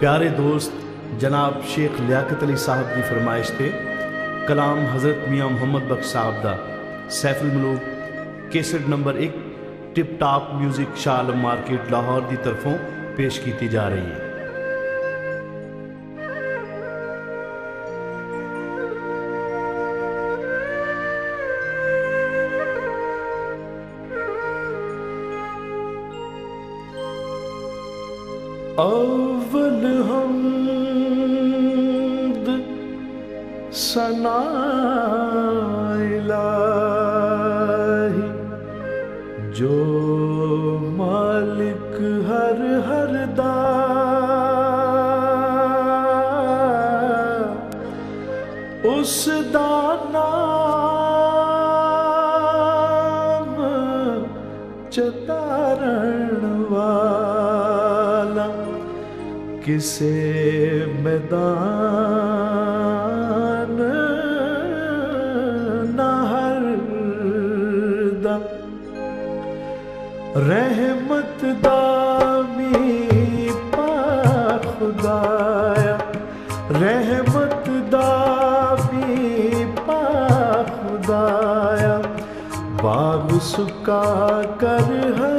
ਪਿਆਰੇ ਦੋਸਤ ਜਨਾਬ ਸ਼ੇਖ ਲਿਆਕਤ ਅਲੀ ਸਾਹਿਬ ਦੀ ਫਰਮਾਇਸ਼ ਤੇ ਕਲਾਮ ਹਜ਼ਰਤ ਮੀਆਂ ਮੁਹੰਮਦ ਬਖਸ਼ ਸਾਹਿਬ ਦਾ Saiful Malook cassette number 1 tip top 뮤직 Shah Alam market Lahore ਦੀ ਤਰਫੋਂ ਪੇਸ਼ ਕੀਤੀ ਜਾ ਰਹੀ ਹੈ अव्वल हमद सना کسے میدان نہ ہر دم۔ رحمت دامی پا خدا رحمت دامی پا خدا باغ سکا کر ہر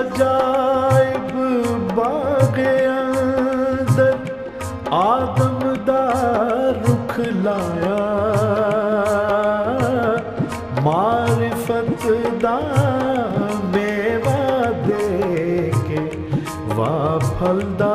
ਅਜਾਇਬ ਬਾਗ ਅੰਦਰ ਆਦਮ ਦਾ ਰੁਖ ਲਾਇਆ। ਮਾਰਿਫਤ ਦਾ ਮੇਵਾ ਦੇ ਕੇ ਵਾ ਫਲਦਾ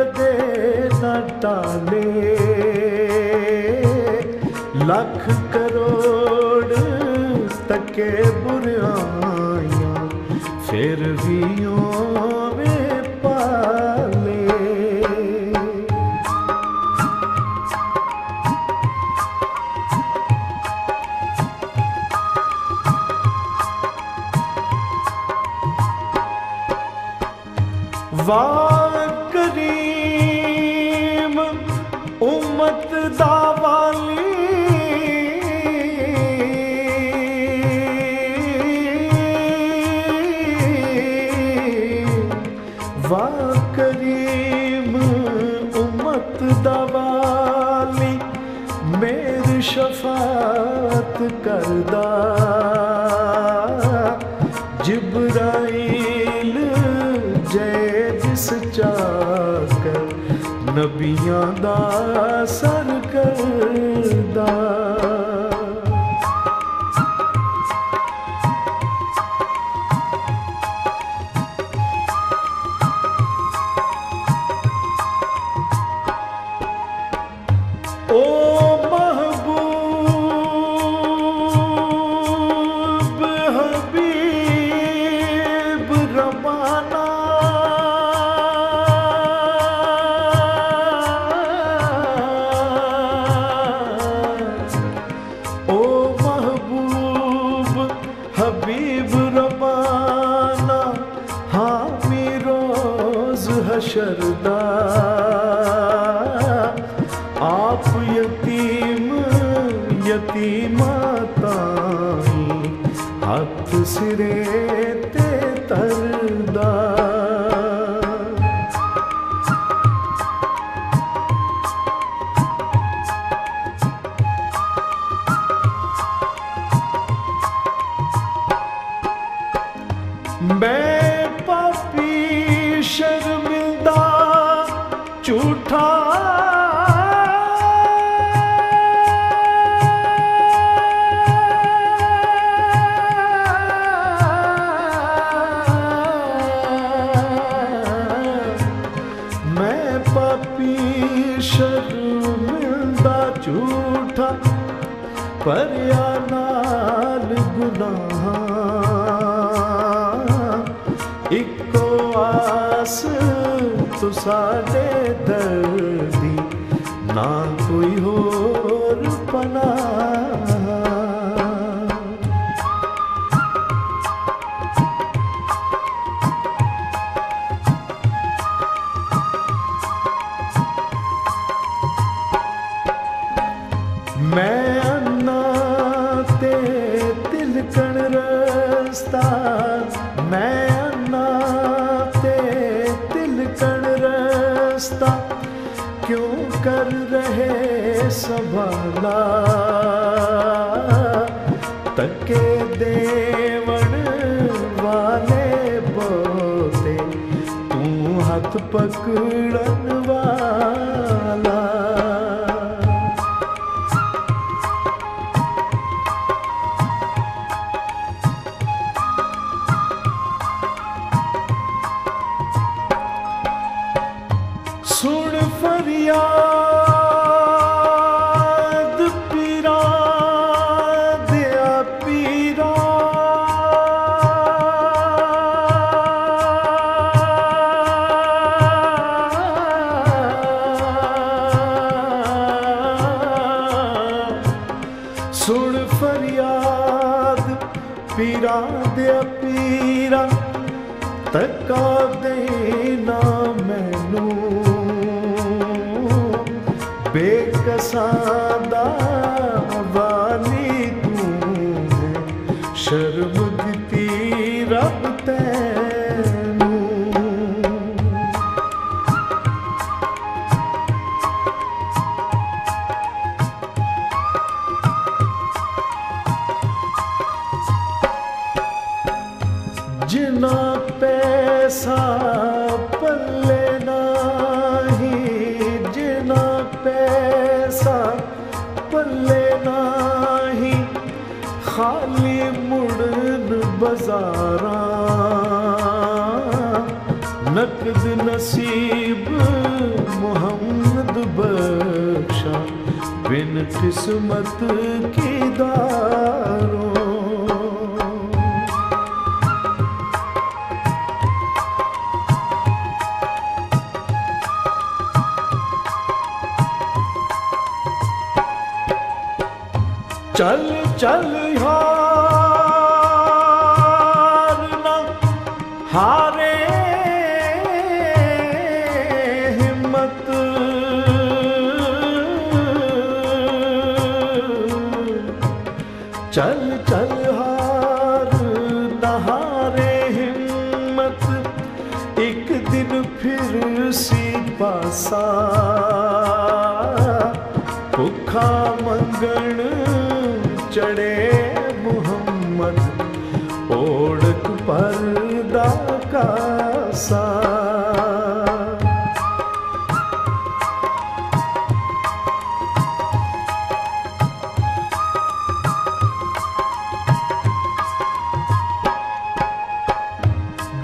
ਕਦੇ ਨਾ ਟਾਲੇ ਲੱਖ ਕਰੋੜ ਤੱਕੇ ਬੁਰਾਈਆਂ ਫਿਰ ਵੀ ਓਵੇਂ ਪਾਲੇ। ਵਾਹ সাজে ਪੀਰਾ ਦੇ ਪੀਰਾ ਤੱਕਾ ਦੇਣਾ ਮੈਨੂੰ। ਬੇਕਸਾਂ ਦਾ किस्मत की दारो चल चल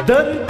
done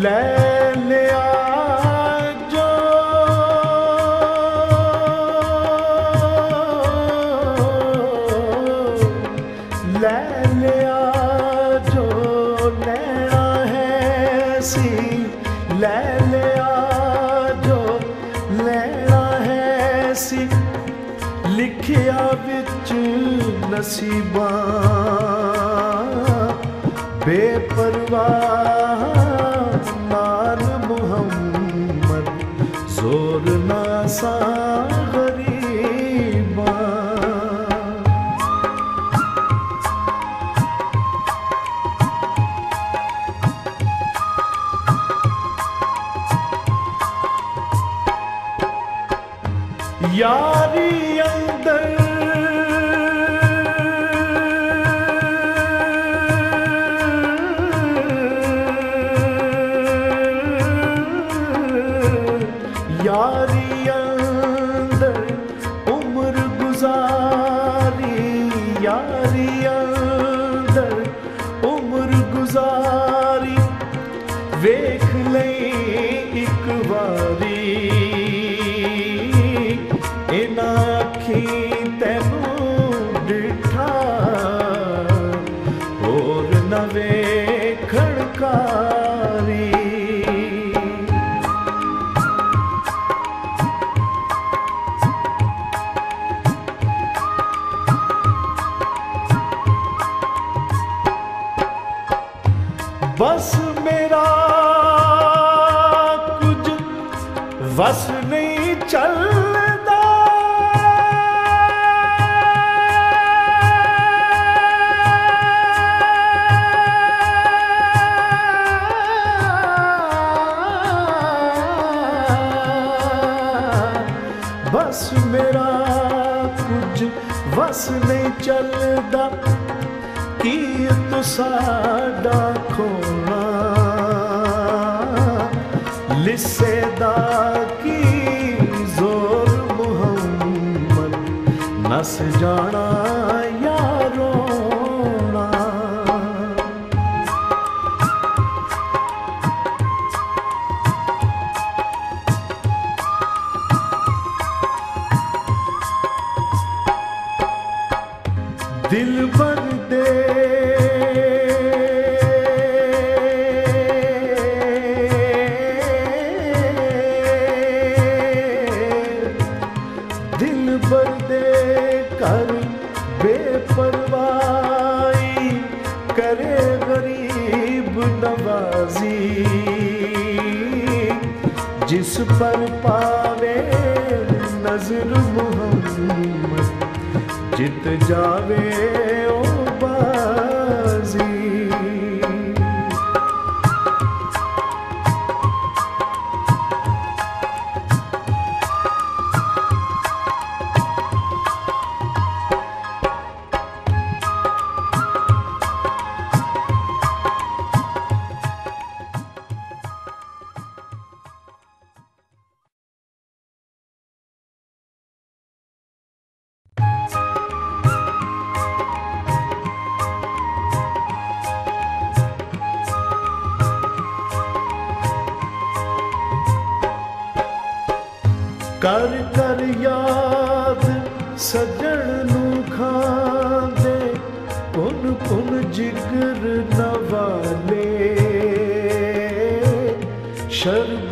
ਲੈ ਕਰ ਕਰ ਯਾਦ ਸਜਣ ਨੂੰ ਖਾਂਦੇ ਪੁਨ ਪੁਨ ਜਿਗਰ ਨਵਾਲੇ। ਸ਼ਰਬਤ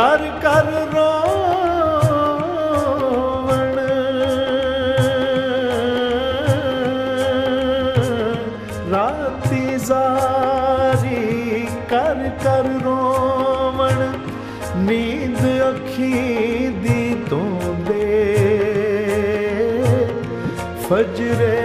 ਕਰ ਕਰ ਰੋਵਣ। ਰਾਤੀ ਜ਼ਾਰੀ ਕਰ ਕਰ ਰੋਵਣ। ਨੀਂਦ ਅੱਖੀ ਦੀ ਤੋਂਦੇ ਫਜਰੇ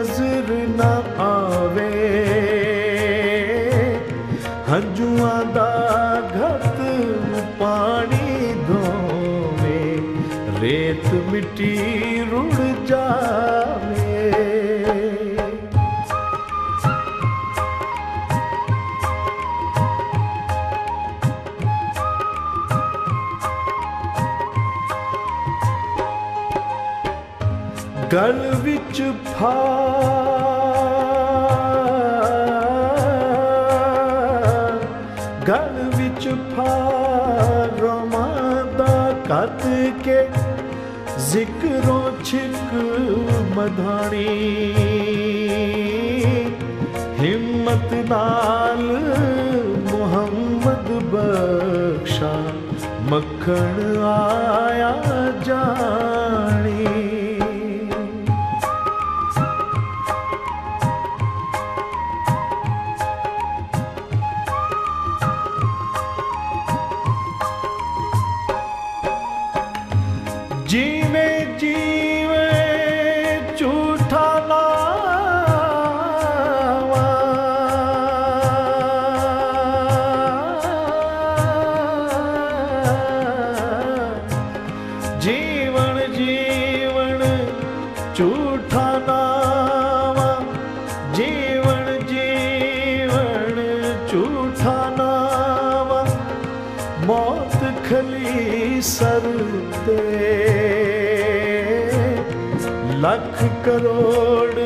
ਨਜ਼ਰ ਨਾ ਆਵੇ। ਹੰਝੂਆਂ ਦਾ ਘਟ ਪਾਣੀ ਧੋਵੇ ਰੇਤ ਮਿੱਟੀ ਰੁੜ ਜਾਵੇ। ਗਲ ਵਿੱਚ ਫਾਰ। ਗਲ ਵਿੱਚ ਫਾਰ, ਰਮਾਂ ਦਾ ਕੱਤ ਕੇ ਜ਼ਿਕਰੋਂ ਛਿਕ ਮਧਾਣੀ। ਹਿੰਮਤ ਨਾਲ ਮੁਹੰਮਦ ਬਖਸ਼ਾ, ਮੱਖਣ ਆਇਆ ਜਾ ਕਰੋੜ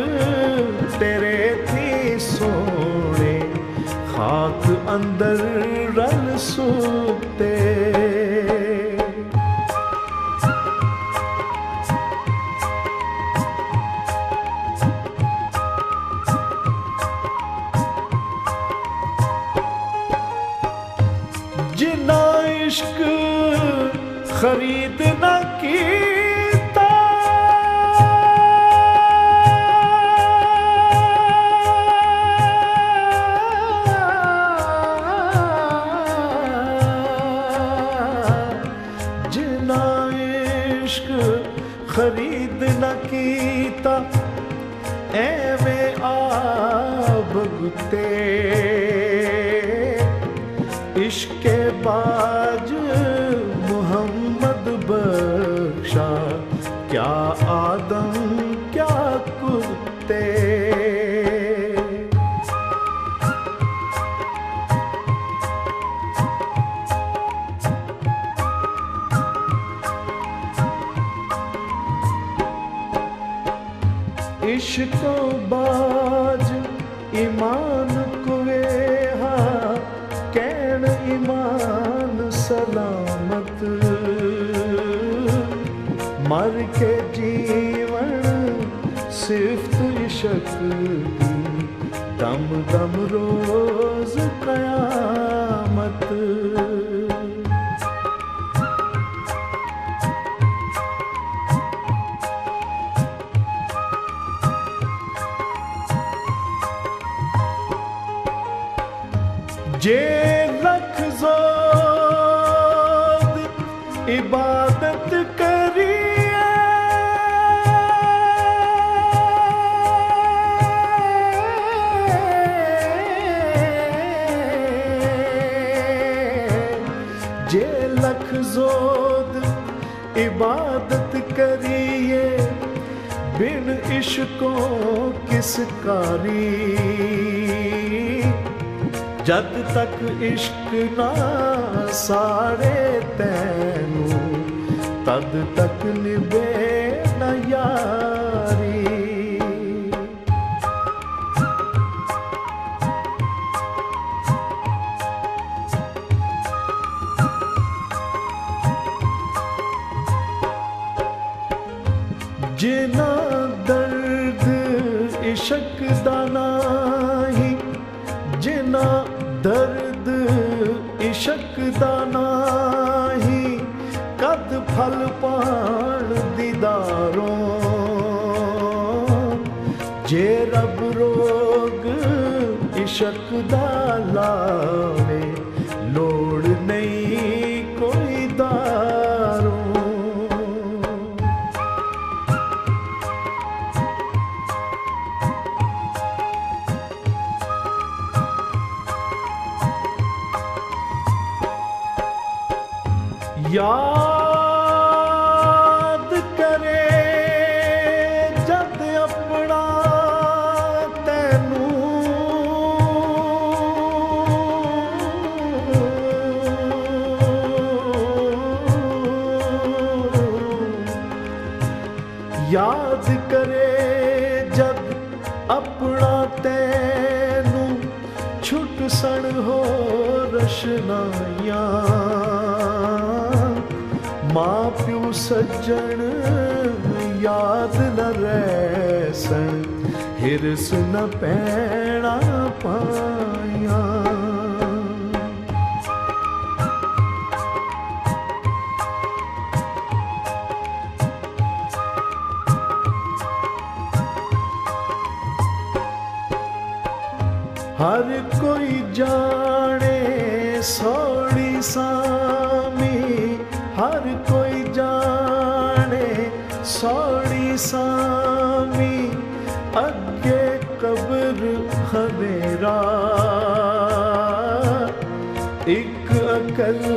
زود इबादत करिए बिन इश्को किस कारी ਜਦ ਤੱਕ ਇਸ਼ਕ ਨਾ ਸਾਰੇ ਤੈਨੂੰ ਤਦ ਤੱਕ ਨਿਭੇ शकदा ਸੱਜਣ ਯਾਦ ਨ ਰਹਿਸਣ ਹਿਰਸ ਨ ਪੈਣਾ ਪਾਇਆ। ਹਰ ਕੋਈ ਜਾਣੇ ਸੋੜੀ ਸਾ ਸੋੜੀ ਸਾਮੀ ਅੱਗੇ ਕਬਰ ਹਵੇਰਾ ਇੱਕ ਅਕਲ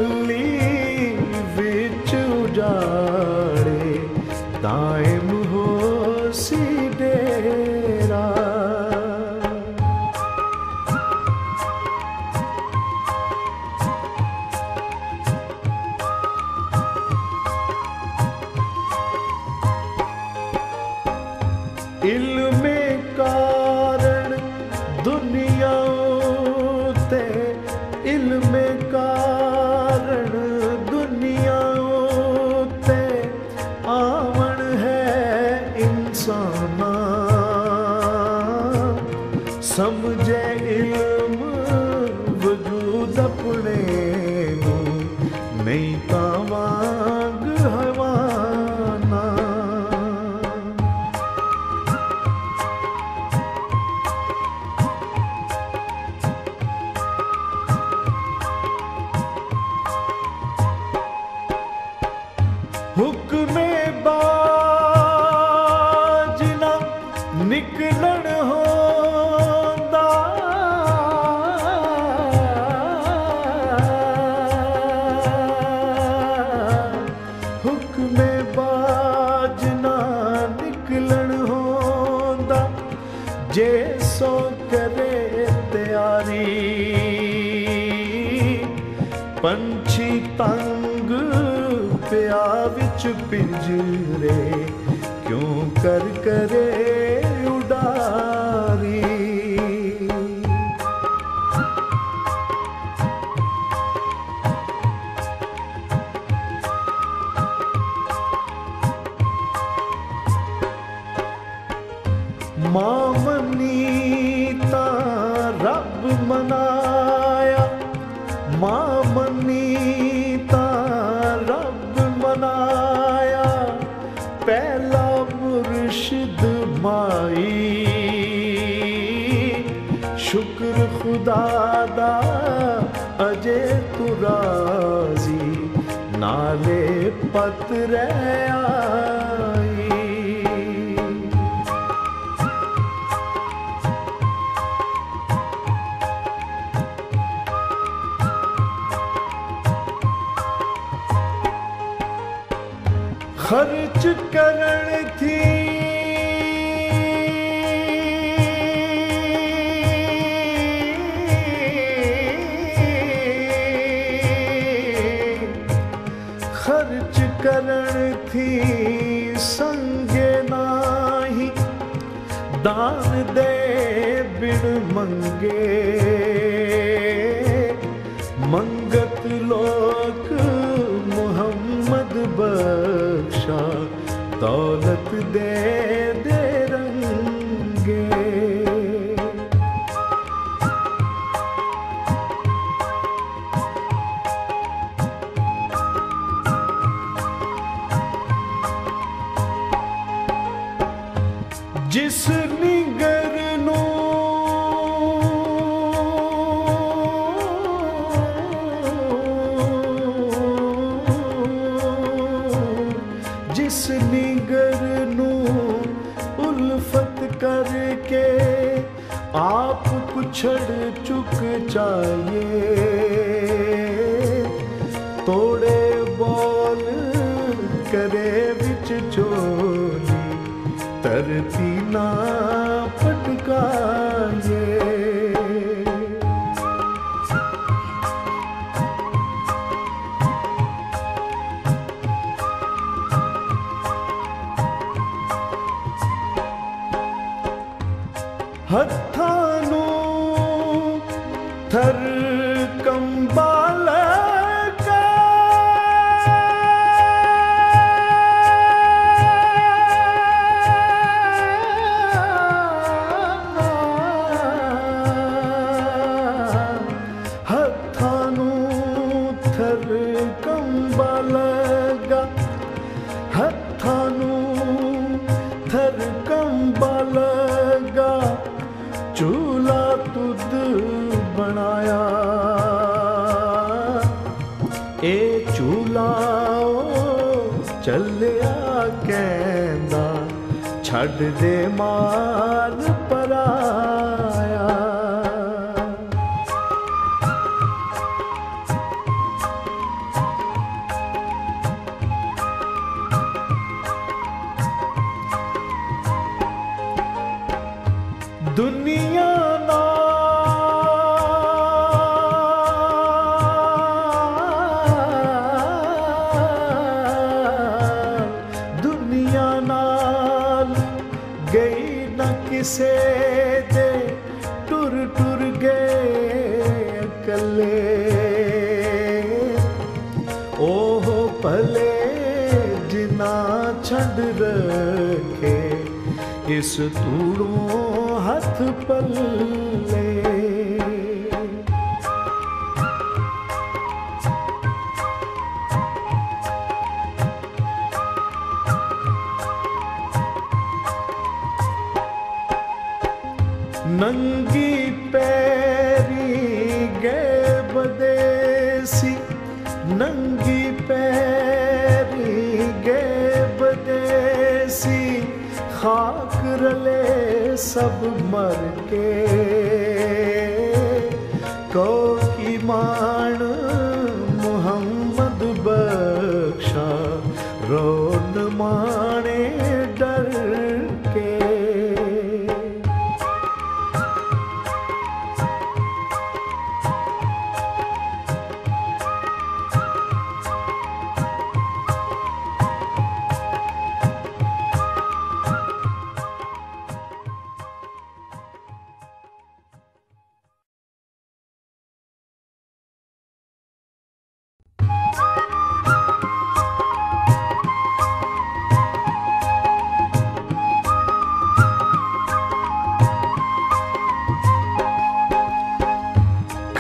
ਪਿੰਜਰੇ ਕਿਉਂ ਕਰ ਕਰੇ dê, dê. चाहिए ਦੁਨੀਆ ਨਾ ਦੁਨੀਆ ਨਾਲ ਗਈ ਨਾ ਕਿਸੇ ਦੇ ਟੁਰ ਟੁਰ ਗਏ ਇਕੱਲੇ। ਉਹ ਭਲੇ ਜਿਨਾ ਛੱਡ ਰਖੇ ਇਸ ਧੂੜੋਂ पल ले ਸਭ ਮਰ ਕੇ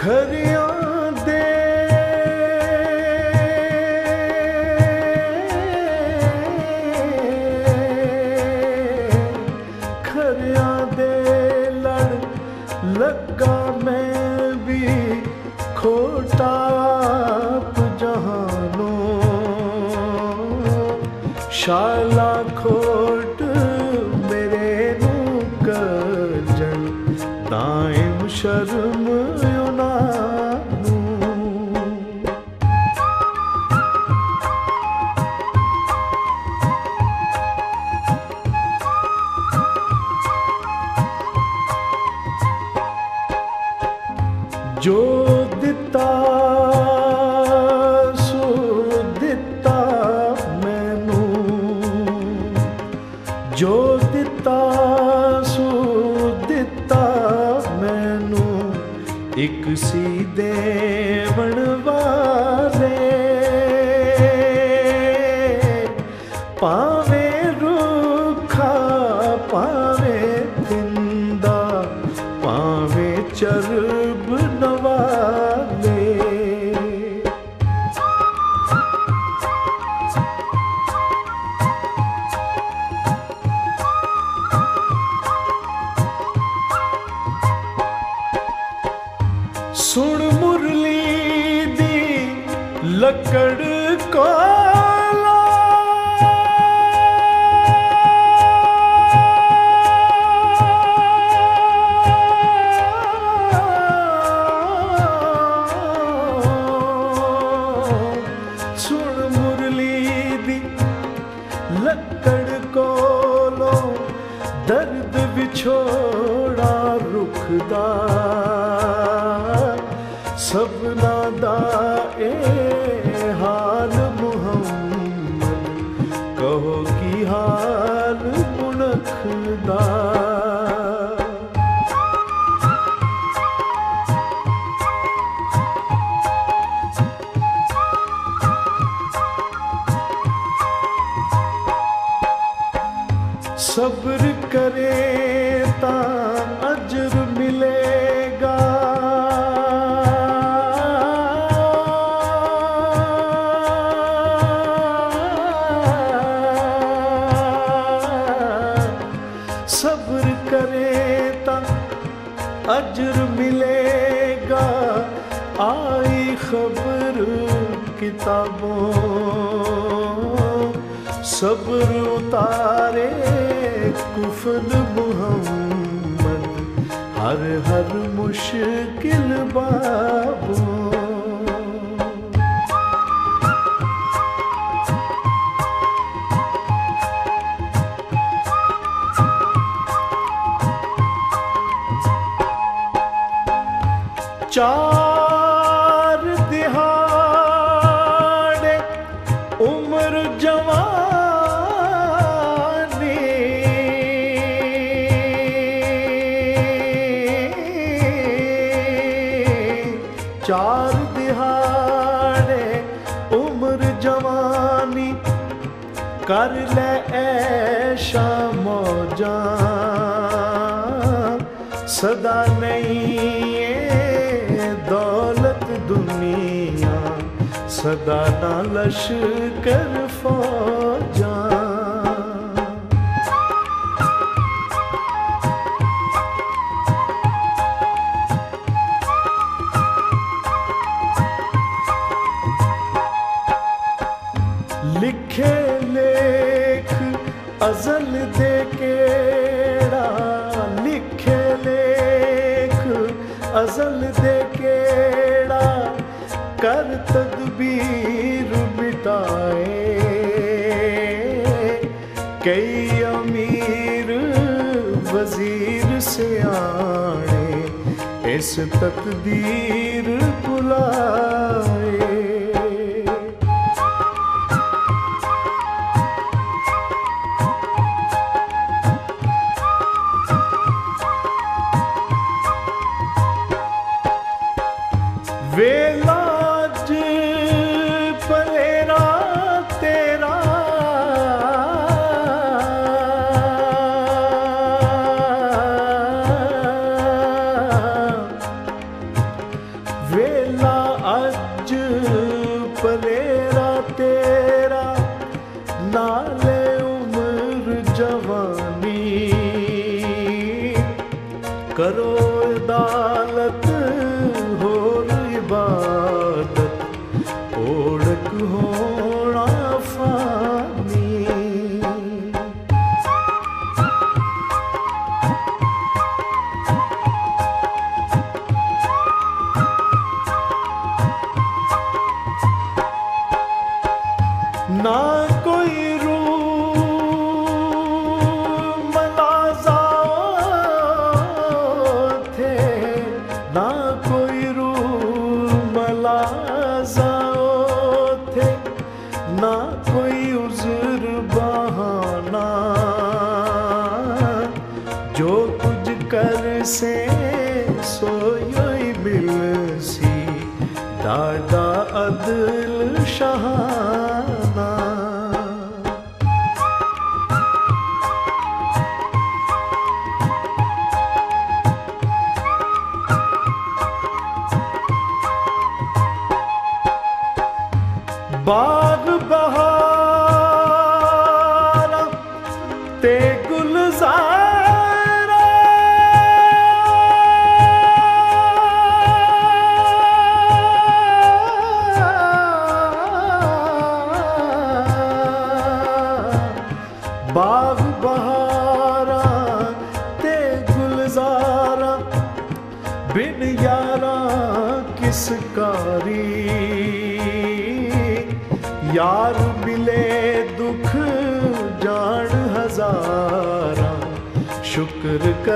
Hurry ਚਾਰ ਦਿਹਾੜੇ ਉਮਰ ਜਵਾਨੀ। ਚਾਰ ਦਿਹਾੜੇ ਉਮਰ ਜਵਾਨੀ, ਕਰ ਲੈ ਐਸ਼ਾ ਮੋਜਾਂ। ਸਦਾ ਨਹੀਂ ਏ ਸਦਾ ਨਾ ਲਸ਼ਕਰ ਫੌਜ इस तकदीर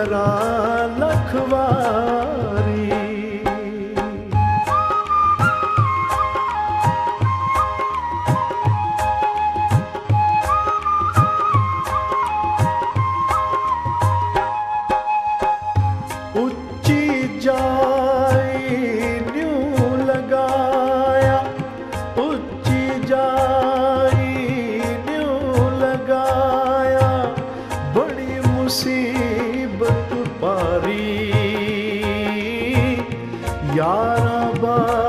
Jara ਯਾਰਾਂ ਬਾ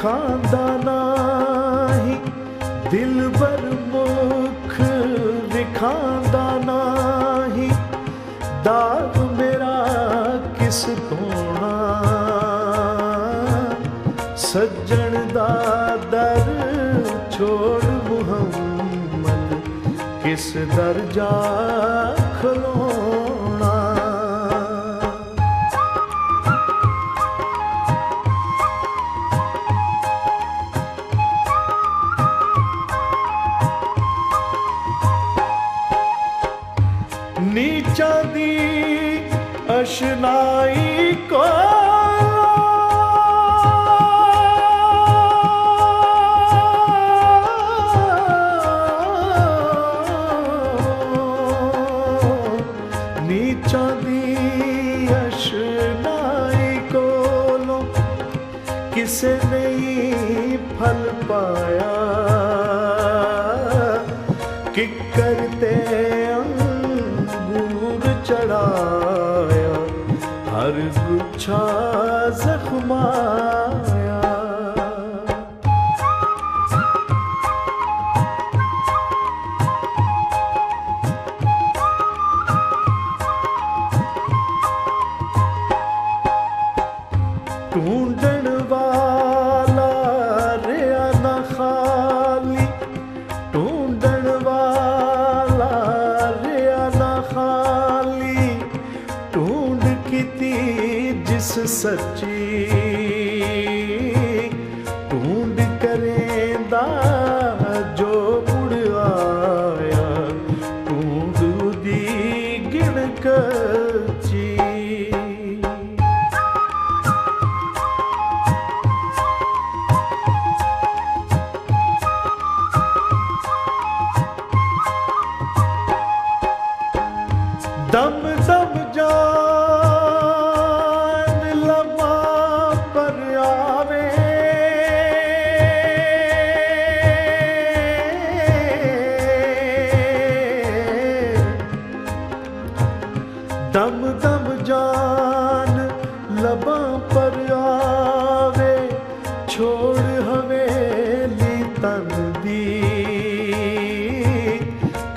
ਖਾਂਦਾ ਨਾਹੀ ਦਿਲ ਬਰ ਮੁਖ ਵਿਖਾਂਦਾ ਨਾਹੀ, ਦਾਗ ਮੇਰਾ ਕਿਸ ਕੋਣਾ? ਸੱਜਣ ਦਾ ਦਰ ਛੋੜ ਮੁਹੰਮਦ, ਕਿਸ ਦਰ ਜਾ कशनाई को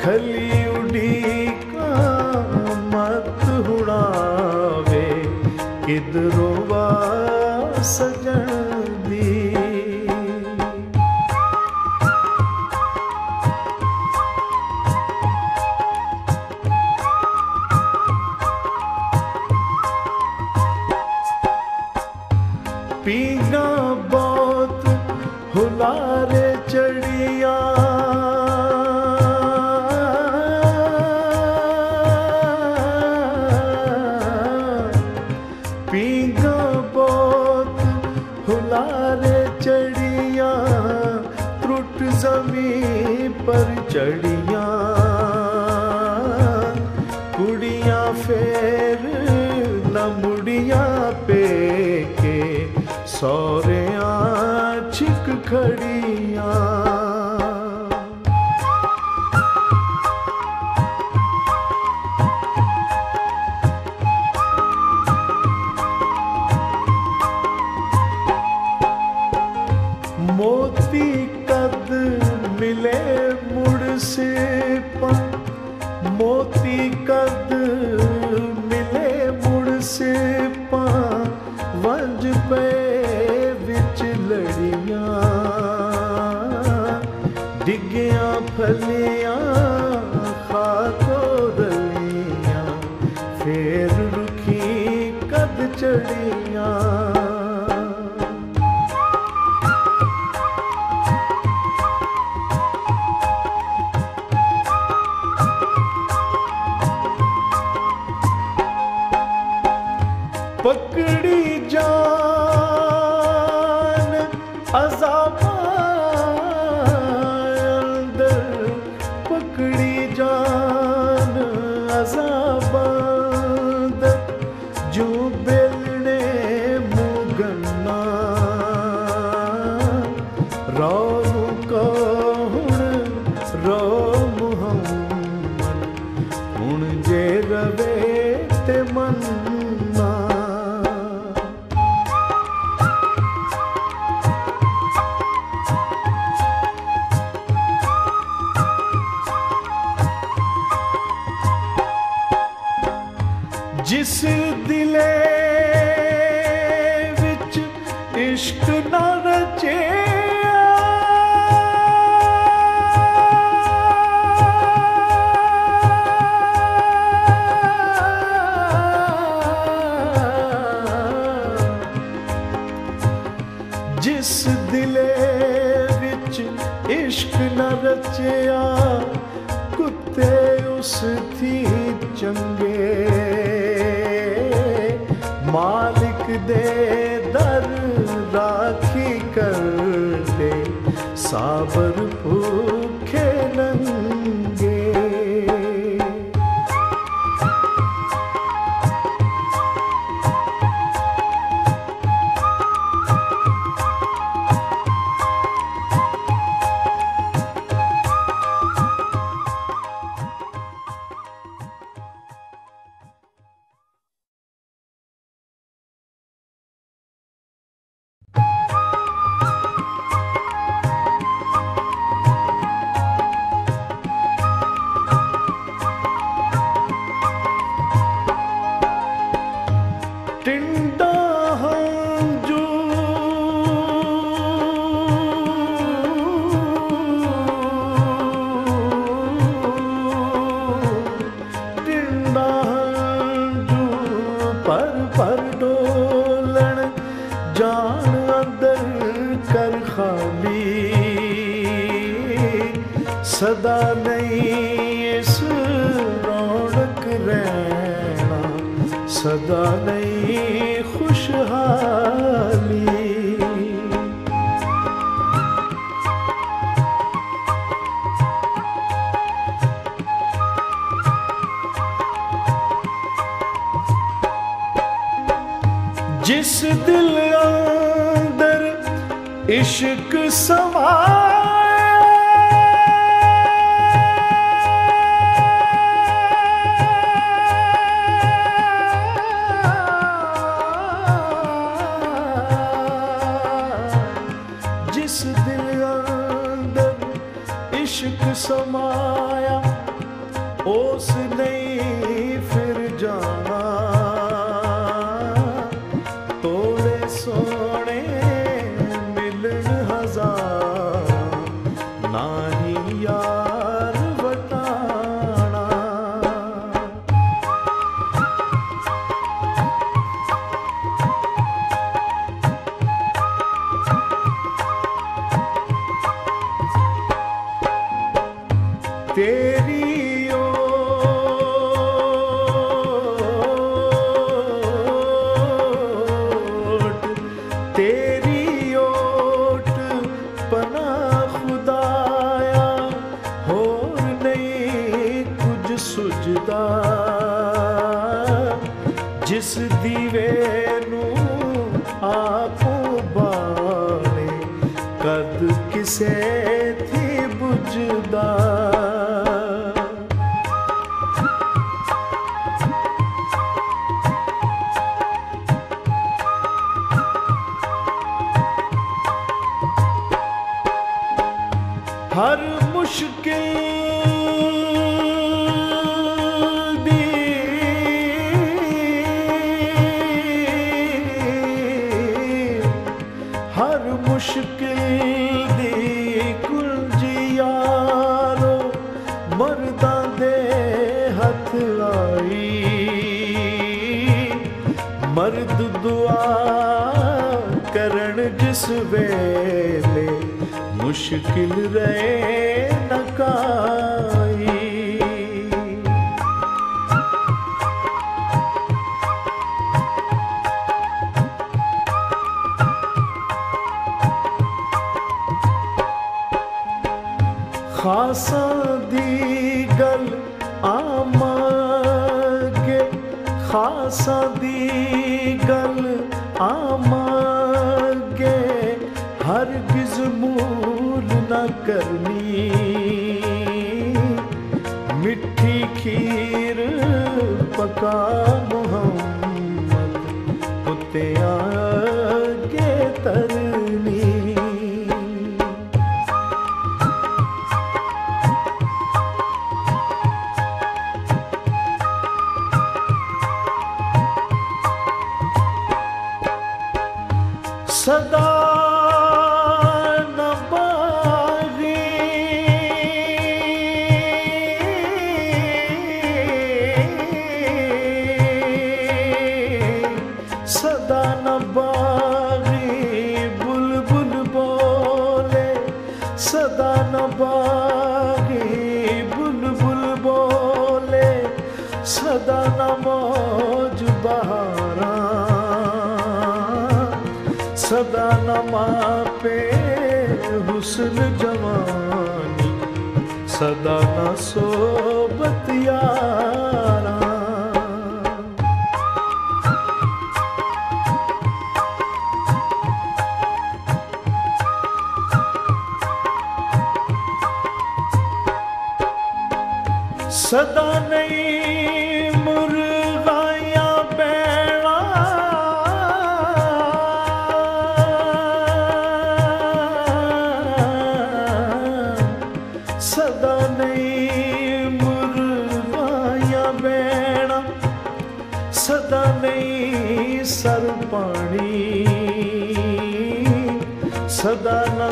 ਖਲੀ ਉਡੀਕਾਂ ਮਤ ਹੁਣਾਵੇ ਕਿਧਰੋਂ John. ਮੁਸ਼ਕਿਲ ਰਹੇ। सदा ਸਦਾ ਨਾ ਸੋਬਤ ਯਾਰ।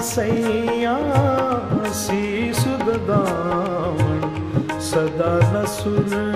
ਸਈਆ ਸੀਸ ਦਦਾਵਣ ਸਦਾ ਨਸੁਰ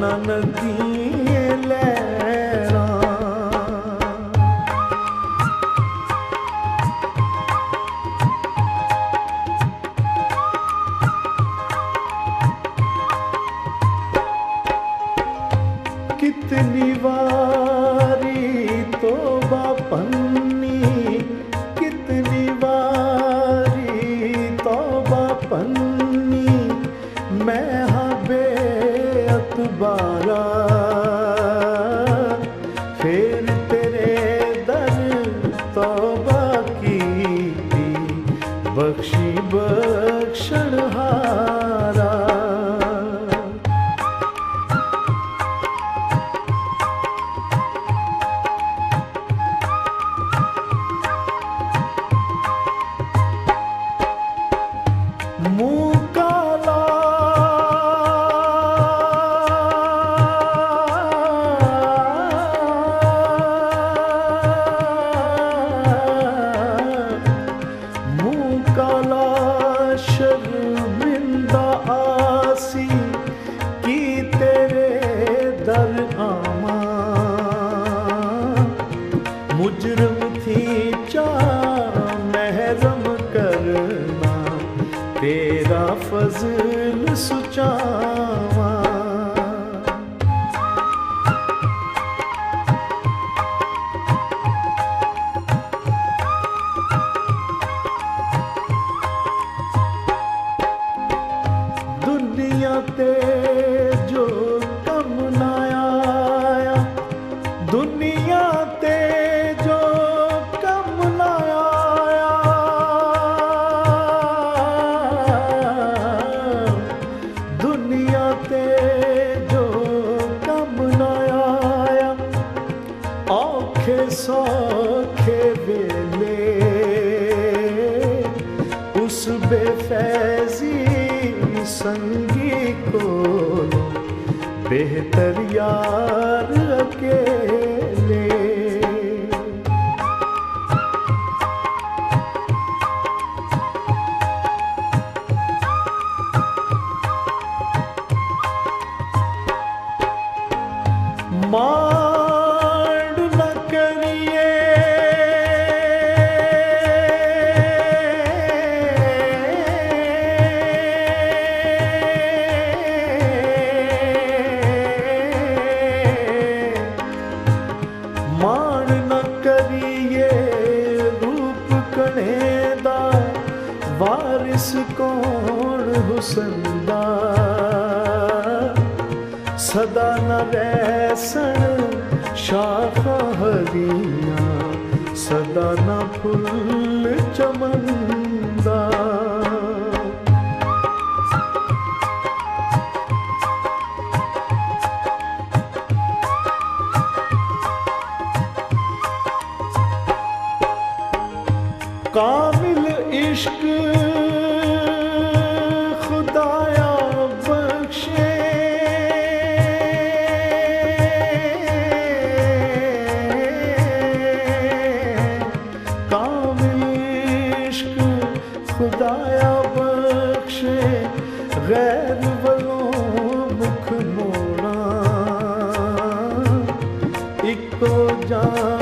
ನನಗಿಯ தரியா ਇੱਕੋ ਜਾਣਾ